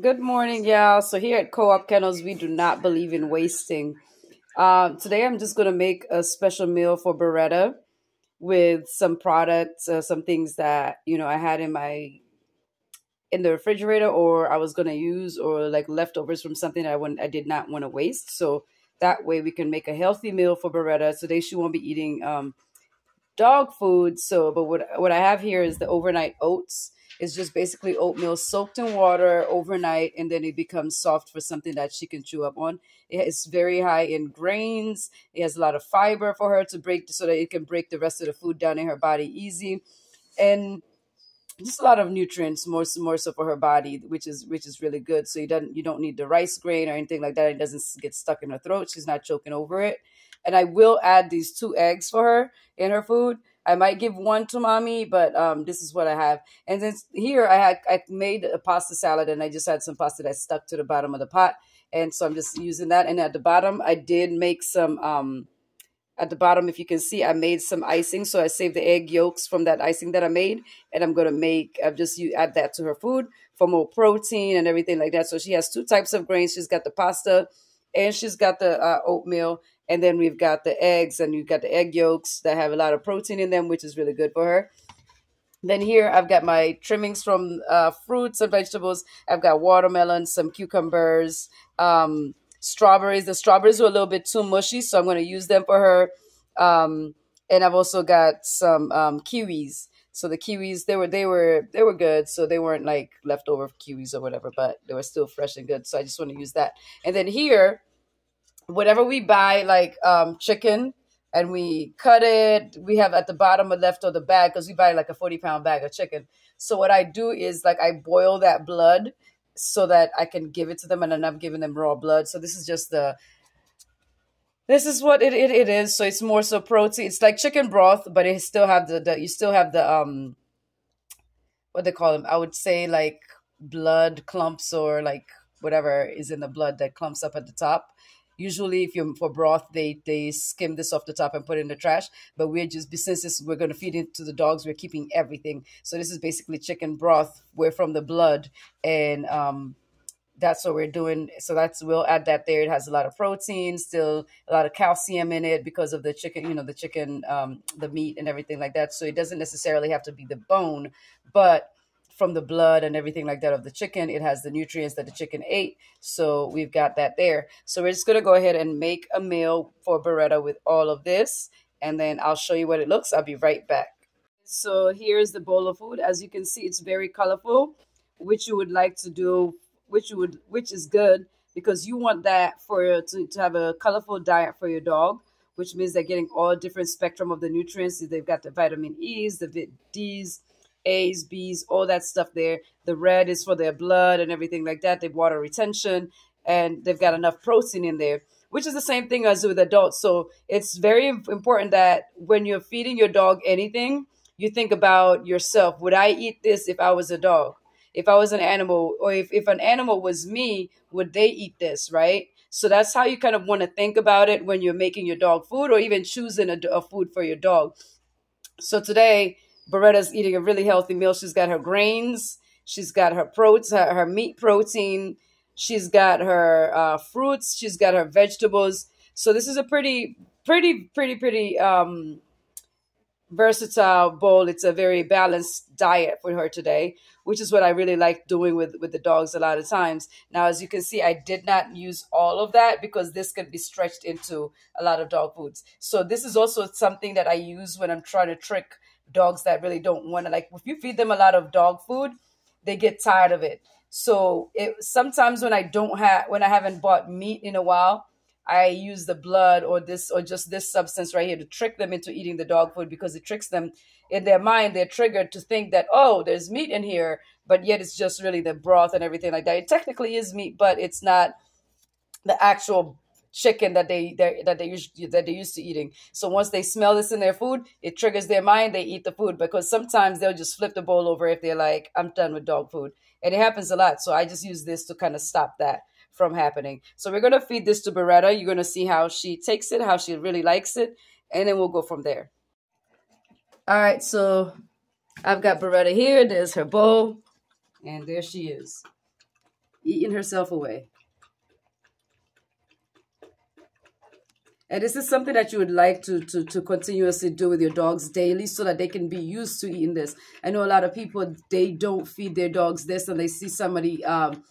Good morning, y'all. So here at Co-op Kennels, we do not believe in wasting. Um, today, I'm just gonna make a special meal for Beretta with some products, uh, some things that you know I had in my in the refrigerator, or I was gonna use, or like leftovers from something I want I did not want to waste. So that way, we can make a healthy meal for Beretta. Today, she won't be eating um, dog food. So, but what what I have here is the overnight oats it's just basically oatmeal soaked in water overnight, and then it becomes soft for something that she can chew up on. It's very high in grains. It has a lot of fiber for her to break, so that it can break the rest of the food down in her body easy, and just a lot of nutrients more more so for her body which is which is really good. So you don't you don't need the rice grain or anything like that. It doesn't get stuck in her throat. She's not choking over it. And i will add these two eggs for her in her food I might give one to mommy, but um, this is what I have. And then here I had I made a pasta salad, and I just had some pasta that stuck to the bottom of the pot, and so I'm just using that. And at the bottom, I did make some. Um, at the bottom, if you can see, I made some icing, so I saved the egg yolks from that icing that I made, and I'm gonna make. I've just you add that to her food for more protein and everything like that. So she has two types of grains. She's got the pasta, and she's got the uh, oatmeal and then we've got the eggs and you've got the egg yolks that have a lot of protein in them, which is really good for her. Then here I've got my trimmings from uh, fruits and vegetables. I've got watermelon, some cucumbers, um, strawberries. The strawberries were a little bit too mushy, so I'm going to use them for her. Um, and I've also got some um, kiwis. So the kiwis, they were they were they were good. So they weren't like leftover kiwis or whatever, but they were still fresh and good. So I just want to use that. And then here whatever we buy, like um, chicken, and we cut it, we have at the bottom of left of the bag because we buy like a 40 pound bag of chicken. So what I do is like I boil that blood so that I can give it to them and I'm giving them raw blood. So this is just the this is what it, it, it is. So it's more so protein. It's like chicken broth, but it still have the, the you still have the um what they call them. I would say like blood clumps or like whatever is in the blood that clumps up at the top. Usually, if you're for broth, they they skim this off the top and put it in the trash. But we're just since we're going to feed it to the dogs, we're keeping everything. So this is basically chicken broth. We're from the blood, and um, that's what we're doing. So that's we'll add that there. It has a lot of protein, still a lot of calcium in it because of the chicken, you know, the chicken, um, the meat and everything like that. So it doesn't necessarily have to be the bone, but from the blood and everything like that of the chicken. It has the nutrients that the chicken ate. So we've got that there. So we're just going to go ahead and make a meal for Beretta with all of this. And then I'll show you what it looks. I'll be right back. So here's the bowl of food. As you can see, it's very colorful, which you would like to do, which you would, which is good because you want that for to, to have a colorful diet for your dog which means they're getting all different spectrum of the nutrients. They've got the vitamin E's, the D's, A's, B's, all that stuff there. The red is for their blood and everything like that. They've water retention and they've got enough protein in there, which is the same thing as with adults. So it's very important that when you're feeding your dog anything, you think about yourself. Would I eat this if I was a dog? If I was an animal, or if, if an animal was me, would they eat this, right? So that's how you kind of want to think about it when you're making your dog food or even choosing a, a food for your dog. So today, Beretta's eating a really healthy meal. She's got her grains, she's got her protein, her, her meat protein, she's got her uh, fruits, she's got her vegetables. So this is a pretty, pretty, pretty, pretty um, versatile bowl. It's a very balanced diet for her today, which is what I really like doing with with the dogs a lot of times. Now, as you can see, I did not use all of that because this can be stretched into a lot of dog foods. So this is also something that I use when I'm trying to trick dogs that really don't want to like if you feed them a lot of dog food they get tired of it. So it sometimes when i don't have when i haven't bought meat in a while i use the blood or this or just this substance right here to trick them into eating the dog food because it tricks them in their mind they're triggered to think that oh there's meat in here but yet it's just really the broth and everything like that. It technically is meat but it's not the actual chicken that they that they used that they used to eating. So once they smell this in their food, it triggers their mind. They eat the food because sometimes they'll just flip the bowl over if they're like, "I'm done with dog food," and it happens a lot. So I just use this to kind of stop that from happening. So we're gonna feed this to Beretta. You're gonna see how she takes it, how she really likes it, and then we'll go from there. All right, so I've got Beretta here. There's her bowl, and there she is. eating herself away. And this is something that you would like to, to, to continuously do with your dogs daily so that they can be used to eating this. I know a lot of people, they don't feed their dogs this and they see somebody um,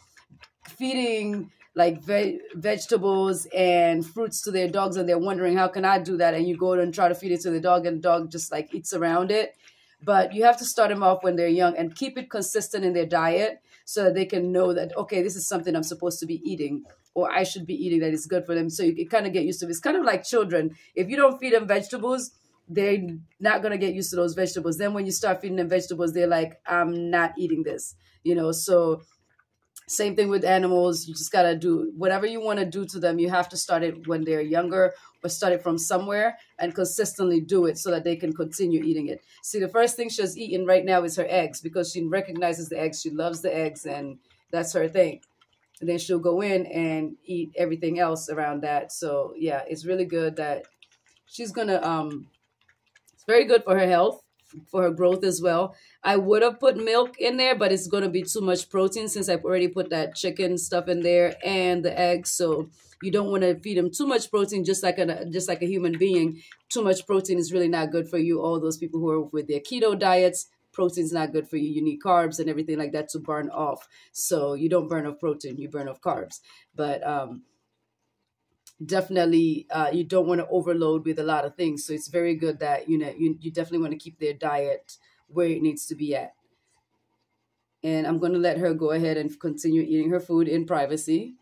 feeding like ve- vegetables and fruits to their dogs and they're wondering, how can I do that? And you go and try to feed it to the dog and the dog just like eats around it. But you have to start them off when they're young and keep it consistent in their diet so that they can know that, okay, this is something I'm supposed to be eating or I should be eating that is good for them. So you can kind of get used to it. It's kind of like children. If you don't feed them vegetables, they're not going to get used to those vegetables. Then when you start feeding them vegetables, they're like, I'm not eating this, you know? So same thing with animals. You just got to do whatever you want to do to them. You have to start it when they're younger or start it from somewhere and consistently do it so that they can continue eating it. See, the first thing she's eating right now is her eggs because she recognizes the eggs. She loves the eggs and that's her thing and then she'll go in and eat everything else around that. So yeah, it's really good that she's gonna um it's very good for her health, for her growth as well. I would have put milk in there, but it's gonna be too much protein since I've already put that chicken stuff in there and the eggs. So you don't want to feed them too much protein, just like a just like a human being. Too much protein is really not good for you. All those people who are with their keto diets, protein's not good for you. You need carbs and everything like that to burn off. So you don't burn off protein, you burn off carbs. But um, definitely uh, you don't want to overload with a lot of things. So it's very good that you know you, you definitely want to keep their diet where it needs to be at. And I'm going to let her go ahead and continue eating her food in privacy.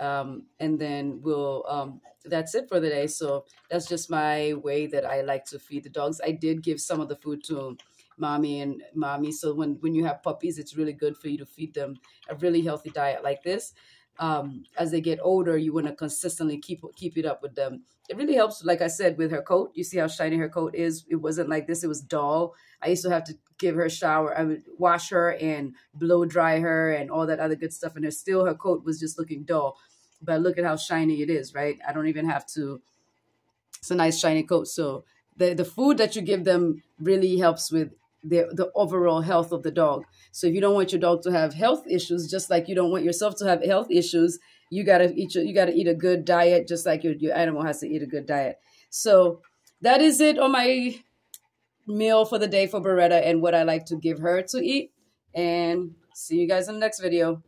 Um, and then we'll um, that's it for the day so that's just my way that i like to feed the dogs i did give some of the food to mommy and mommy. So when, when you have puppies, it's really good for you to feed them a really healthy diet like this. Um, as they get older, you want to consistently keep keep it up with them. It really helps, like I said, with her coat. You see how shiny her coat is. It wasn't like this; it was dull. I used to have to give her a shower. I would wash her and blow dry her and all that other good stuff. And her still, her coat was just looking dull. But look at how shiny it is, right? I don't even have to. It's a nice shiny coat. So the the food that you give them really helps with the, the overall health of the dog. So if you don't want your dog to have health issues, just like you don't want yourself to have health issues, you gotta eat you gotta eat a good diet, just like your, your animal has to eat a good diet. So that is it on my meal for the day for Beretta and what I like to give her to eat. And see you guys in the next video.